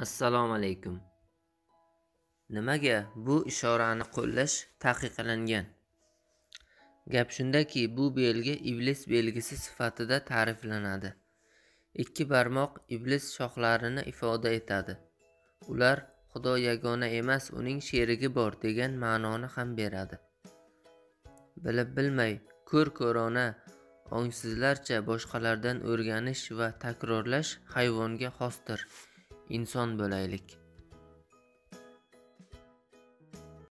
assalomu alaykum. Nimaga bu ishorani qo'llash taqiqlangan? Gap shundaki bu belgi iblis belgisi sifatida ta'riflanadi. Ikki barmoq iblis shoxlarini ifoda etadi. Ular xudo yagona emas uning sherigi bor degan ma'noni ham beradi. Bilib bilmay ko'r ko'rona ongsizlarcha boshqalardan o'rganish va takrorlash hayvonga xosdir. Inson bo'laylik.